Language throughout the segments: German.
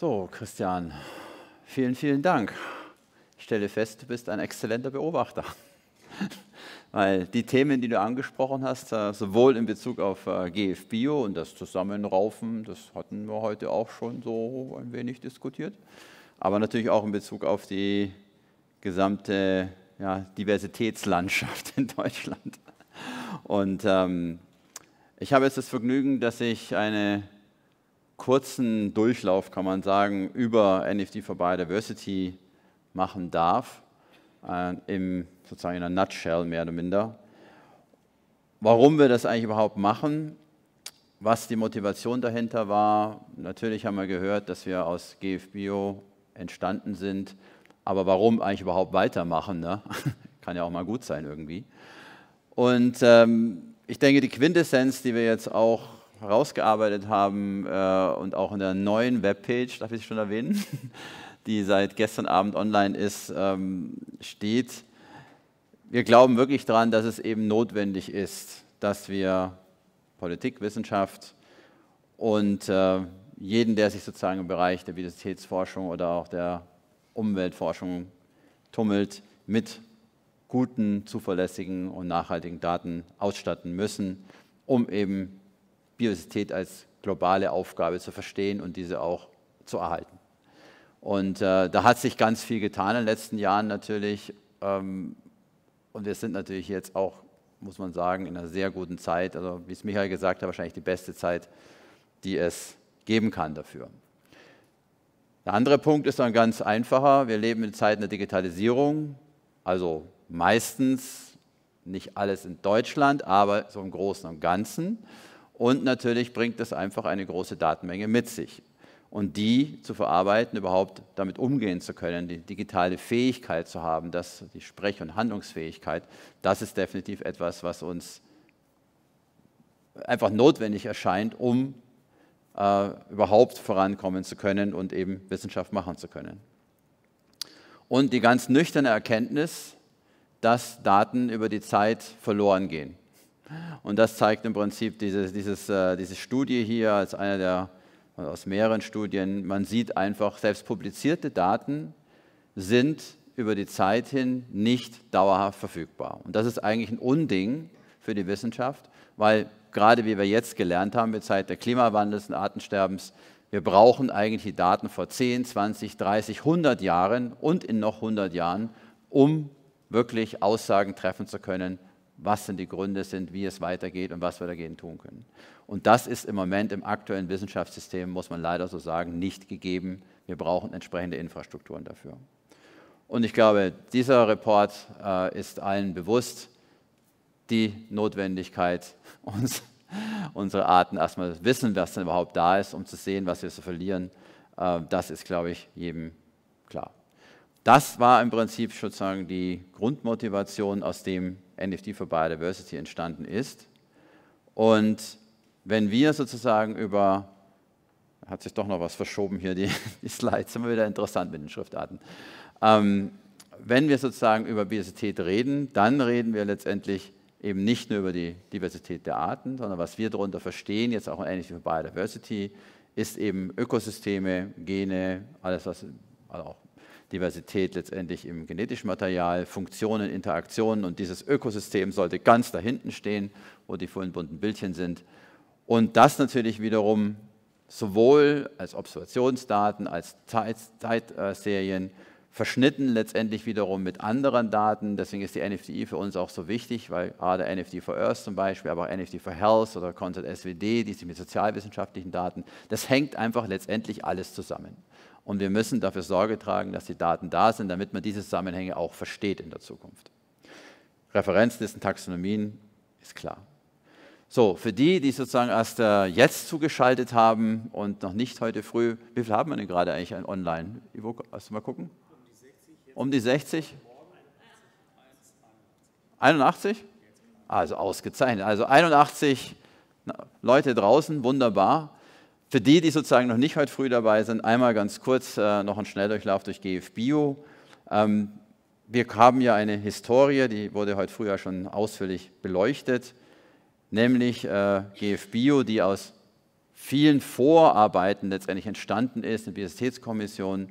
So, Christian, vielen, vielen Dank. Ich stelle fest, du bist ein exzellenter Beobachter. Weil die Themen, die du angesprochen hast, äh, sowohl in Bezug auf äh, GFBio und das Zusammenraufen, das hatten wir heute auch schon so ein wenig diskutiert, aber natürlich auch in Bezug auf die gesamte ja, Diversitätslandschaft in Deutschland. Und ähm, ich habe jetzt das Vergnügen, dass ich einen kurzen Durchlauf, kann man sagen, über NFT for Biodiversity machen darf, äh, im, sozusagen in einer Nutshell mehr oder minder. Warum wir das eigentlich überhaupt machen, was die Motivation dahinter war, natürlich haben wir gehört, dass wir aus GFBio entstanden sind, aber warum eigentlich überhaupt weitermachen, ne? kann ja auch mal gut sein irgendwie. Und ähm, ich denke, die Quintessenz, die wir jetzt auch herausgearbeitet haben äh, und auch in der neuen Webpage, darf ich schon erwähnen, die seit gestern Abend online ist, ähm, steht. Wir glauben wirklich daran, dass es eben notwendig ist, dass wir Politik, Wissenschaft und äh, jeden, der sich sozusagen im Bereich der Biodiversitätsforschung oder auch der Umweltforschung tummelt, mit guten, zuverlässigen und nachhaltigen Daten ausstatten müssen, um eben Biodiversität als globale Aufgabe zu verstehen und diese auch zu erhalten. Und äh, da hat sich ganz viel getan in den letzten Jahren natürlich. Ähm, und wir sind natürlich jetzt auch, muss man sagen, in einer sehr guten Zeit. Also wie es Michael gesagt hat, wahrscheinlich die beste Zeit, die es geben kann dafür. Der andere Punkt ist dann ganz einfacher. Wir leben in Zeiten der Digitalisierung, also meistens nicht alles in Deutschland, aber so im Großen und Ganzen. Und natürlich bringt das einfach eine große Datenmenge mit sich und die zu verarbeiten, überhaupt damit umgehen zu können, die digitale Fähigkeit zu haben, das, die Sprech- und Handlungsfähigkeit, das ist definitiv etwas, was uns einfach notwendig erscheint, um äh, überhaupt vorankommen zu können und eben Wissenschaft machen zu können. Und die ganz nüchterne Erkenntnis, dass Daten über die Zeit verloren gehen. Und das zeigt im Prinzip dieses, dieses, äh, diese Studie hier als einer der aus mehreren Studien, man sieht einfach, selbst publizierte Daten sind über die Zeit hin nicht dauerhaft verfügbar. Und das ist eigentlich ein Unding für die Wissenschaft, weil gerade wie wir jetzt gelernt haben, mit Zeit der Klimawandels und Artensterbens, wir brauchen eigentlich die Daten vor 10, 20, 30, 100 Jahren und in noch 100 Jahren, um wirklich Aussagen treffen zu können, was denn die Gründe sind, wie es weitergeht und was wir dagegen tun können. Und das ist im Moment im aktuellen Wissenschaftssystem, muss man leider so sagen, nicht gegeben. Wir brauchen entsprechende Infrastrukturen dafür. Und ich glaube, dieser Report äh, ist allen bewusst, die Notwendigkeit, uns, unsere Arten erstmal wissen, was denn überhaupt da ist, um zu sehen, was wir so verlieren. Äh, das ist, glaube ich, jedem klar. Das war im Prinzip sozusagen die Grundmotivation, aus dem NFT for Biodiversity entstanden ist. Und wenn wir sozusagen über, hat sich doch noch was verschoben hier, die, die Slides, sind wieder interessant mit den Schriftarten. Ähm, wenn wir sozusagen über Biodiversität reden, dann reden wir letztendlich eben nicht nur über die Diversität der Arten, sondern was wir darunter verstehen, jetzt auch ähnlich wie Biodiversity, ist eben Ökosysteme, Gene, alles was, also auch Diversität letztendlich im genetischen Material, Funktionen, Interaktionen und dieses Ökosystem sollte ganz da hinten stehen, wo die vollen bunten Bildchen sind. Und das natürlich wiederum sowohl als Observationsdaten, als Zeitserien, verschnitten letztendlich wiederum mit anderen Daten. Deswegen ist die NFTI für uns auch so wichtig, weil gerade NFT for Earth zum Beispiel, aber auch NFT for Health oder Content SWD, die sich mit sozialwissenschaftlichen Daten, das hängt einfach letztendlich alles zusammen. Und wir müssen dafür Sorge tragen, dass die Daten da sind, damit man diese Zusammenhänge auch versteht in der Zukunft. Referenzlisten, Taxonomien ist klar. So, für die, die sozusagen erst äh, jetzt zugeschaltet haben und noch nicht heute früh, wie viel haben wir denn gerade eigentlich online? Ivo, du mal gucken? Um die 60? 81? Also ausgezeichnet. Also 81 Leute draußen, wunderbar. Für die, die sozusagen noch nicht heute früh dabei sind, einmal ganz kurz äh, noch ein Schnelldurchlauf durch GFBio. Ähm, wir haben ja eine Historie, die wurde heute früh ja schon ausführlich beleuchtet, nämlich äh, GFBio, die aus vielen Vorarbeiten letztendlich entstanden ist, eine Biodiversitätskommission,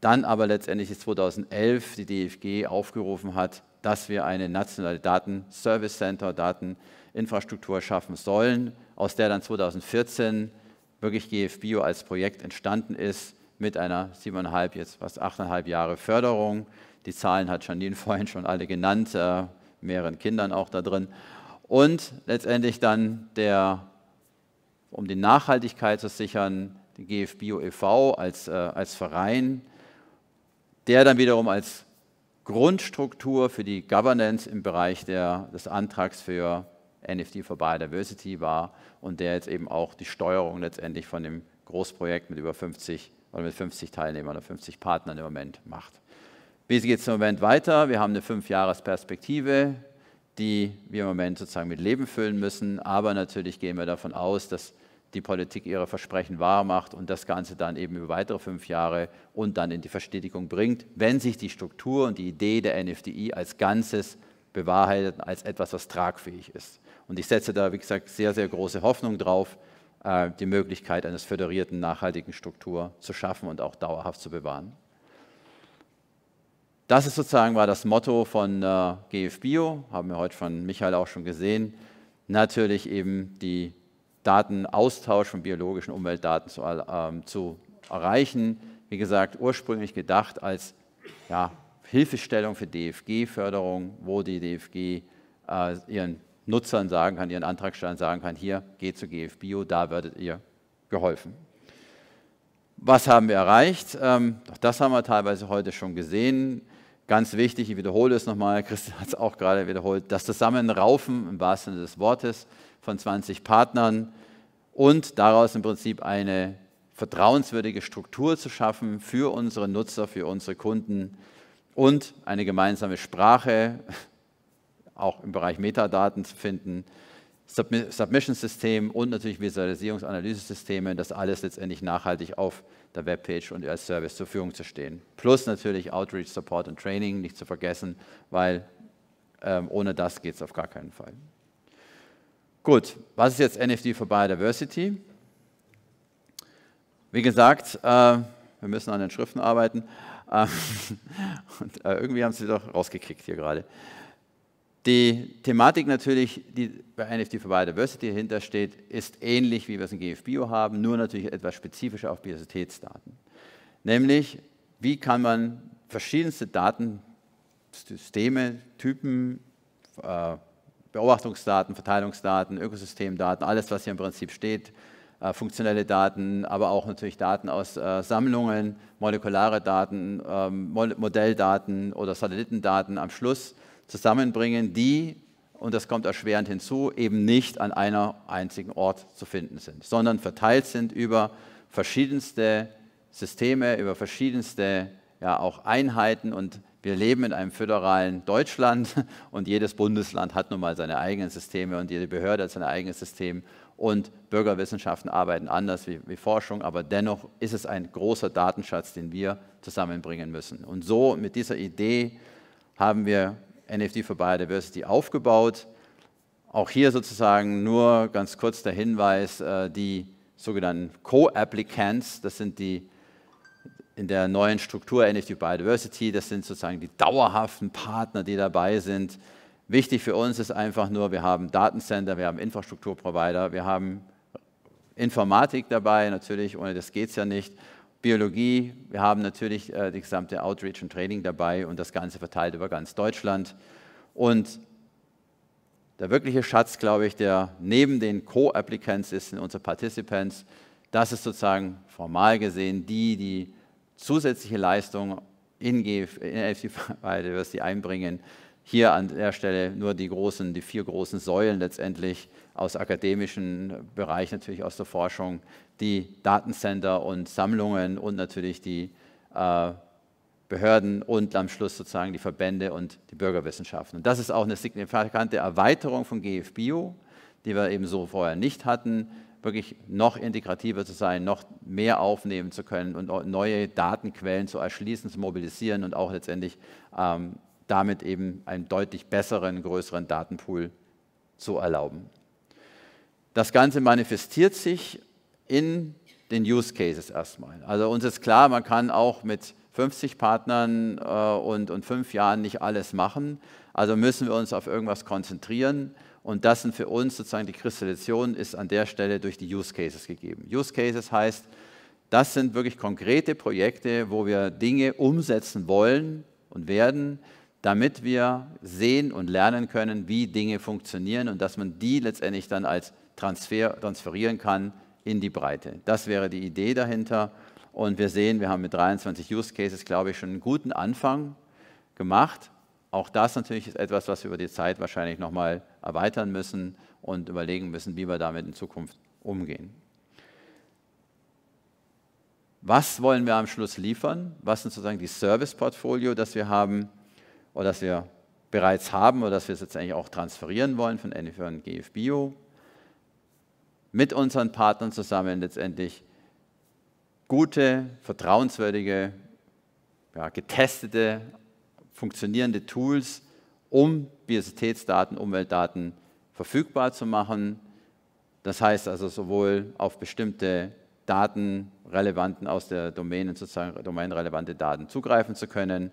dann aber letztendlich 2011 die DFG aufgerufen hat, dass wir eine nationale Daten-Service Center, Dateninfrastruktur schaffen sollen, aus der dann 2014 wirklich GFBio als Projekt entstanden ist mit einer siebeneinhalb, jetzt fast achteinhalb Jahre Förderung. Die Zahlen hat Janine vorhin schon alle genannt, äh, mehreren Kindern auch da drin. Und letztendlich dann der, um die Nachhaltigkeit zu sichern, die GFBio e.V. als, äh, als Verein, der dann wiederum als Grundstruktur für die Governance im Bereich der, des Antrags für NFT for Biodiversity war und der jetzt eben auch die Steuerung letztendlich von dem Großprojekt mit über 50 oder mit 50 Teilnehmern oder 50 Partnern im Moment macht. Wie geht es im Moment weiter? Wir haben eine Fünfjahresperspektive, die wir im Moment sozusagen mit Leben füllen müssen, aber natürlich gehen wir davon aus, dass die Politik ihre Versprechen wahrmacht und das Ganze dann eben über weitere fünf Jahre und dann in die Verstetigung bringt, wenn sich die Struktur und die Idee der NFDI als Ganzes bewahrheitet, als etwas, was tragfähig ist. Und ich setze da, wie gesagt, sehr, sehr große Hoffnung drauf, äh, die Möglichkeit eines föderierten, nachhaltigen Struktur zu schaffen und auch dauerhaft zu bewahren. Das ist sozusagen war das Motto von äh, GFBio, haben wir heute von Michael auch schon gesehen. Natürlich eben die Datenaustausch von biologischen Umweltdaten zu, äh, zu erreichen. Wie gesagt, ursprünglich gedacht als ja, Hilfestellung für DFG-Förderung, wo die DFG äh, ihren Nutzern sagen kann, ihren Antragstellern sagen kann, hier geht zu GFBio, da werdet ihr geholfen. Was haben wir erreicht? Ähm, das haben wir teilweise heute schon gesehen. Ganz wichtig, ich wiederhole es nochmal, Christian hat es auch gerade wiederholt, das Zusammenraufen im wahrsten Sinne des Wortes von 20 Partnern und daraus im Prinzip eine vertrauenswürdige Struktur zu schaffen für unsere Nutzer, für unsere Kunden und eine gemeinsame Sprache, auch im Bereich Metadaten zu finden, Submission-System und natürlich Visualisierungs-Analysesysteme, das alles letztendlich nachhaltig auf der Webpage und als Service zur Verfügung zu stehen. Plus natürlich Outreach, Support und Training, nicht zu vergessen, weil ähm, ohne das geht es auf gar keinen Fall. Gut, was ist jetzt NFT for Biodiversity? Wie gesagt, äh, wir müssen an den Schriften arbeiten. Äh, und äh, irgendwie haben sie doch rausgekickt hier gerade. Die Thematik natürlich, die bei NFT for Biodiversity dahinter steht, ist ähnlich wie wir es in GFBio haben, nur natürlich etwas spezifischer auf Biodiversitätsdaten. Nämlich, wie kann man verschiedenste Datensysteme, Typen, äh, Beobachtungsdaten, Verteilungsdaten, Ökosystemdaten, alles, was hier im Prinzip steht, äh, funktionelle Daten, aber auch natürlich Daten aus äh, Sammlungen, molekulare Daten, ähm, Modelldaten oder Satellitendaten am Schluss zusammenbringen, die, und das kommt erschwerend hinzu, eben nicht an einer einzigen Ort zu finden sind, sondern verteilt sind über verschiedenste Systeme, über verschiedenste ja, auch Einheiten und wir leben in einem föderalen Deutschland und jedes Bundesland hat nun mal seine eigenen Systeme und jede Behörde hat sein eigenes System und Bürgerwissenschaften arbeiten anders wie, wie, Forschung, aber dennoch ist es ein großer Datenschatz, den wir zusammenbringen müssen. Und so mit dieser Idee haben wir NFT for Biodiversity aufgebaut. Auch hier sozusagen nur ganz kurz der Hinweis, äh, die sogenannten Co-Applicants, das sind die in der neuen Struktur NFT Biodiversity. Das sind sozusagen die dauerhaften Partner, die dabei sind. Wichtig für uns ist einfach nur, wir haben Datencenter, wir haben Infrastrukturprovider, wir haben Informatik dabei, natürlich, ohne das geht es ja nicht. Biologie, wir haben natürlich äh, die gesamte Outreach und Training dabei und das Ganze verteilt über ganz Deutschland. Und der wirkliche Schatz, glaube ich, der neben den Co-Applicants ist, sind unsere Participants. Das ist sozusagen formal gesehen die, die zusätzliche Leistung in, GF, in Biodiversity einbringen. Hier an der Stelle nur die, großen, die vier großen Säulen letztendlich aus akademischen Bereich, natürlich aus der Forschung, die Datencenter und Sammlungen und natürlich die äh, Behörden und am Schluss sozusagen die Verbände und die Bürgerwissenschaften. Und das ist auch eine signifikante Erweiterung von GFBio, die wir eben so vorher nicht hatten wirklich noch integrativer zu sein, noch mehr aufnehmen zu können und neue Datenquellen zu erschließen, zu mobilisieren und auch letztendlich ähm, damit eben einen deutlich besseren, größeren Datenpool zu erlauben. Das Ganze manifestiert sich in den Use Cases erstmal. Also uns ist klar, man kann auch mit 50 Partnern äh, und, und fünf Jahren nicht alles machen. Also müssen wir uns auf irgendwas konzentrieren. Und das sind für uns sozusagen die Kristallisation ist an der Stelle durch die Use Cases gegeben. Use Cases heißt, das sind wirklich konkrete Projekte, wo wir Dinge umsetzen wollen und werden, damit wir sehen und lernen können, wie Dinge funktionieren und dass man die letztendlich dann als Transfer transferieren kann in die Breite. Das wäre die Idee dahinter. Und wir sehen, wir haben mit 23 Use Cases, glaube ich, schon einen guten Anfang gemacht. Auch das natürlich ist etwas, was wir über die Zeit wahrscheinlich nochmal erweitern müssen und überlegen müssen, wie wir damit in Zukunft umgehen. Was wollen wir am Schluss liefern? Was sind sozusagen die Service-Portfolio, das wir haben oder das wir bereits haben oder das wir jetzt eigentlich auch transferieren wollen von NFR und GFBio? Mit unseren Partnern zusammen letztendlich gute, vertrauenswürdige, ja, getestete, funktionierende Tools, um Biodiversitätsdaten, Umweltdaten verfügbar zu machen. Das heißt also sowohl auf bestimmte datenrelevanten aus der Domäne sozusagen domänenrelevante Daten zugreifen zu können.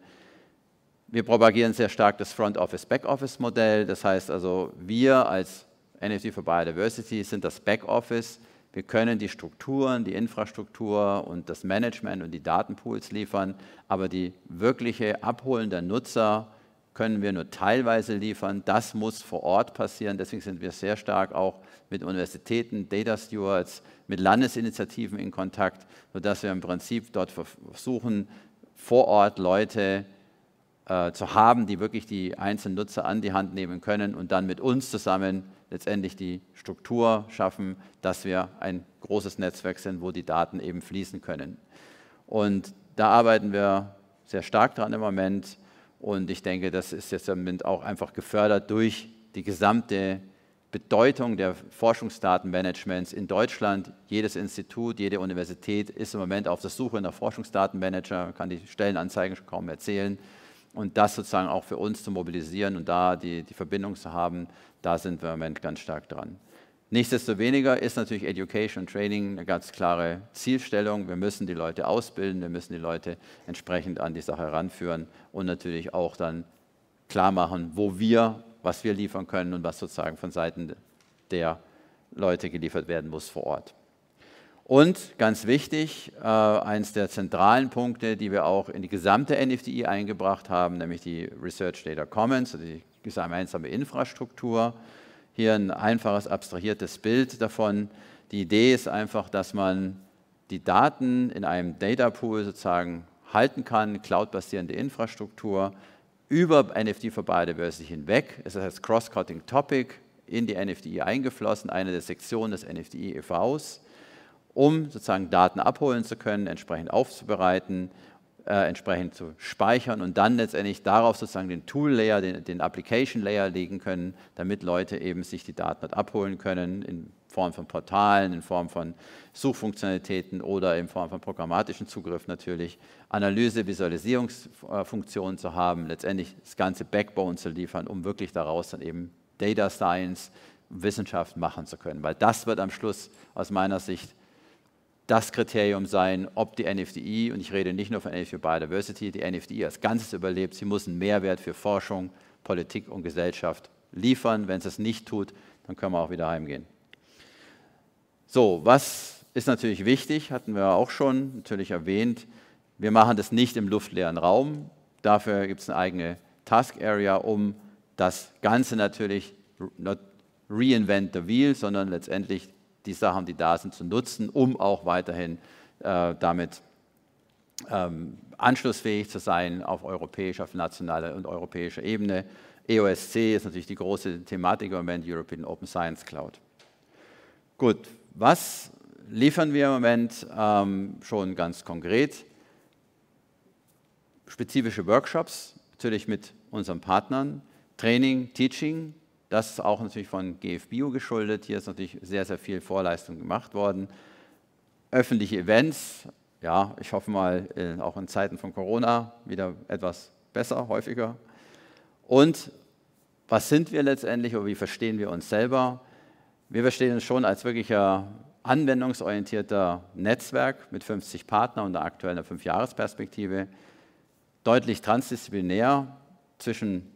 Wir propagieren sehr stark das Front Office Back Office Modell. Das heißt also, wir als NFT for Biodiversity sind das Back Office. Wir können die Strukturen, die Infrastruktur und das Management und die Datenpools liefern, aber die wirkliche Abholen der Nutzer können wir nur teilweise liefern. Das muss vor Ort passieren. Deswegen sind wir sehr stark auch mit Universitäten, Data Stewards, mit Landesinitiativen in Kontakt, sodass wir im Prinzip dort versuchen, vor Ort Leute äh, zu haben, die wirklich die einzelnen Nutzer an die Hand nehmen können und dann mit uns zusammen letztendlich die Struktur schaffen, dass wir ein großes Netzwerk sind, wo die Daten eben fließen können. Und da arbeiten wir sehr stark dran im Moment. Und ich denke, das ist jetzt im Moment auch einfach gefördert durch die gesamte Bedeutung der Forschungsdatenmanagements in Deutschland. Jedes Institut, jede Universität ist im Moment auf der Suche nach Forschungsdatenmanager, kann die Stellenanzeigen kaum erzählen. Und das sozusagen auch für uns zu mobilisieren und da die, die Verbindung zu haben, da sind wir im Moment ganz stark dran. Nichtsdestoweniger ist natürlich Education und Training eine ganz klare Zielstellung. Wir müssen die Leute ausbilden, wir müssen die Leute entsprechend an die Sache heranführen und natürlich auch dann klar machen, wo wir, was wir liefern können und was sozusagen von Seiten der Leute geliefert werden muss vor Ort. Und ganz wichtig, äh, eines der zentralen Punkte, die wir auch in die gesamte NFDI eingebracht haben, nämlich die Research Data Commons, also die gemeinsame Infrastruktur. Hier ein einfaches, abstrahiertes Bild davon. Die Idee ist einfach, dass man die Daten in einem Data Pool sozusagen halten kann, cloud-basierende Infrastruktur, über NFT for Biodiversity hinweg. Es ist als Cross-Cutting Topic in die NFDI eingeflossen, eine der Sektionen des NFDI EVs um sozusagen Daten abholen zu können, entsprechend aufzubereiten, äh, entsprechend zu speichern und dann letztendlich darauf sozusagen den Tool-Layer, den, den Application-Layer legen können, damit Leute eben sich die Daten dort abholen können in Form von Portalen, in Form von Suchfunktionalitäten oder in Form von programmatischen Zugriff natürlich, Analyse, Visualisierungsfunktionen zu haben, letztendlich das ganze Backbone zu liefern, um wirklich daraus dann eben Data Science, Wissenschaft machen zu können. Weil das wird am Schluss aus meiner Sicht das Kriterium sein, ob die NFDI, und ich rede nicht nur von NFDI Biodiversity, die NFDI als Ganzes überlebt. Sie muss einen Mehrwert für Forschung, Politik und Gesellschaft liefern. Wenn es das nicht tut, dann können wir auch wieder heimgehen. So, was ist natürlich wichtig, hatten wir auch schon natürlich erwähnt. Wir machen das nicht im luftleeren Raum. Dafür gibt es eine eigene Task Area, um das Ganze natürlich not reinvent the wheel, sondern letztendlich die Sachen, die da sind, zu nutzen, um auch weiterhin äh, damit ähm, anschlussfähig zu sein auf europäischer, auf nationaler und europäischer Ebene. EOSC ist natürlich die große Thematik im Moment, European Open Science Cloud. Gut, was liefern wir im Moment ähm, schon ganz konkret? Spezifische Workshops, natürlich mit unseren Partnern, Training, Teaching, das ist auch natürlich von GFBio geschuldet. Hier ist natürlich sehr, sehr viel Vorleistung gemacht worden. Öffentliche Events, ja, ich hoffe mal äh, auch in Zeiten von Corona wieder etwas besser, häufiger. Und was sind wir letztendlich oder wie verstehen wir uns selber? Wir verstehen uns schon als wirklicher anwendungsorientierter Netzwerk mit 50 Partnern und aktuell einer Fünfjahresperspektive, deutlich transdisziplinär zwischen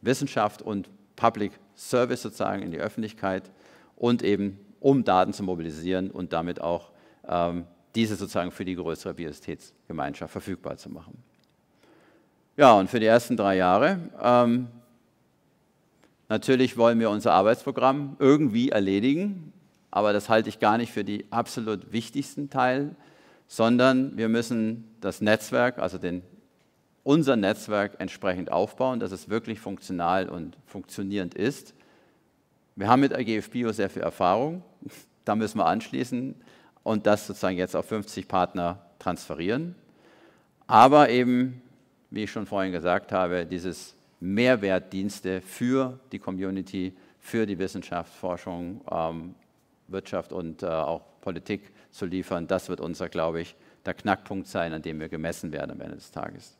Wissenschaft und Public Service sozusagen in die Öffentlichkeit und eben um Daten zu mobilisieren und damit auch ähm, diese sozusagen für die größere Biodiversitätsgemeinschaft verfügbar zu machen. Ja, und für die ersten drei Jahre ähm, natürlich wollen wir unser Arbeitsprogramm irgendwie erledigen, aber das halte ich gar nicht für den absolut wichtigsten Teil, sondern wir müssen das Netzwerk, also den, unser Netzwerk entsprechend aufbauen, dass es wirklich funktional und funktionierend ist. Wir haben mit AGF Bio sehr viel Erfahrung, da müssen wir anschließen und das sozusagen jetzt auf 50 Partner transferieren. Aber eben, wie ich schon vorhin gesagt habe, dieses Mehrwertdienste für die Community, für die Wissenschaft, Forschung, ähm, Wirtschaft und äh, auch Politik zu liefern. Das wird unser, glaube ich, der Knackpunkt sein, an dem wir gemessen werden am Ende des Tages.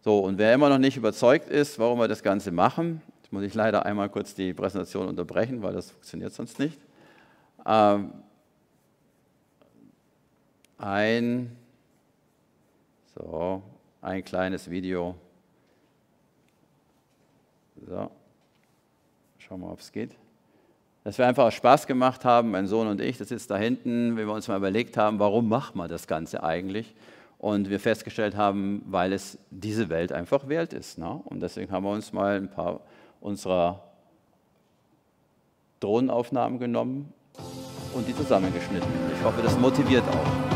So, und wer immer noch nicht überzeugt ist, warum wir das Ganze machen, jetzt muss ich leider einmal kurz die Präsentation unterbrechen, weil das funktioniert sonst nicht. Ähm, ein, so, ein kleines Video. So, schauen wir mal, ob es geht dass wir einfach Spaß gemacht haben, mein Sohn und ich, das sitzt da hinten, wie wir uns mal überlegt haben, warum macht man das Ganze eigentlich? Und wir festgestellt haben, weil es diese Welt einfach wert ist. Ne? Und deswegen haben wir uns mal ein paar unserer Drohnenaufnahmen genommen und die zusammengeschnitten. Ich hoffe, das motiviert auch.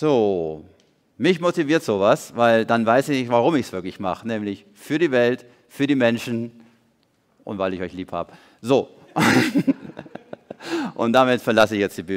So, mich motiviert sowas, weil dann weiß ich, warum ich es wirklich mache, nämlich für die Welt, für die Menschen und weil ich euch lieb habe. So, und damit verlasse ich jetzt die Bühne.